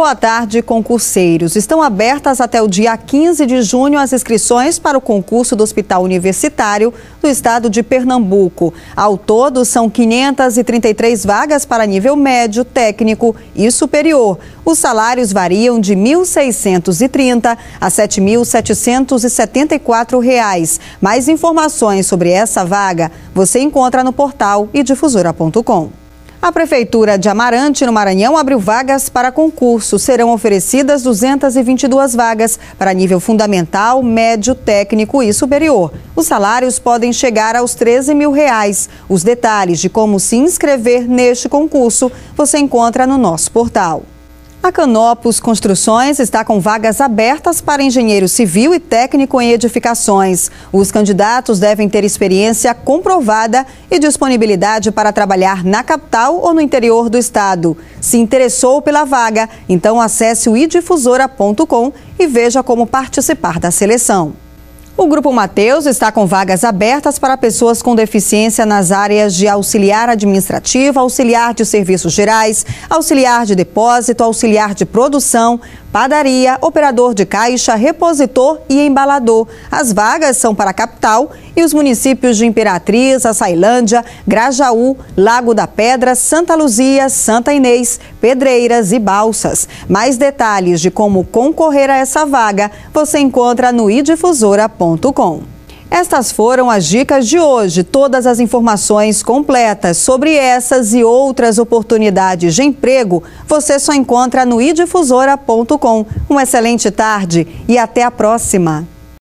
Boa tarde, concurseiros. Estão abertas até o dia 15 de junho as inscrições para o concurso do Hospital Universitário do Estado de Pernambuco. Ao todo, são 533 vagas para nível médio, técnico e superior. Os salários variam de R$ 1.630 a R$ 7.774. Mais informações sobre essa vaga você encontra no portal idifusora.com. A Prefeitura de Amarante, no Maranhão, abriu vagas para concurso. Serão oferecidas 222 vagas para nível fundamental, médio, técnico e superior. Os salários podem chegar aos 13 mil reais. Os detalhes de como se inscrever neste concurso você encontra no nosso portal. A Canopus Construções está com vagas abertas para engenheiro civil e técnico em edificações. Os candidatos devem ter experiência comprovada e disponibilidade para trabalhar na capital ou no interior do estado. Se interessou pela vaga, então acesse o idifusora.com e veja como participar da seleção. O Grupo Mateus está com vagas abertas para pessoas com deficiência nas áreas de auxiliar administrativo, auxiliar de serviços gerais, auxiliar de depósito, auxiliar de produção, padaria, operador de caixa, repositor e embalador. As vagas são para a capital e os municípios de Imperatriz, Açailândia, Grajaú, Lago da Pedra, Santa Luzia, Santa Inês, Pedreiras e Balsas. Mais detalhes de como concorrer a essa vaga você encontra no idifusora.com. Estas foram as dicas de hoje. Todas as informações completas sobre essas e outras oportunidades de emprego você só encontra no idifusora.com. Uma excelente tarde e até a próxima.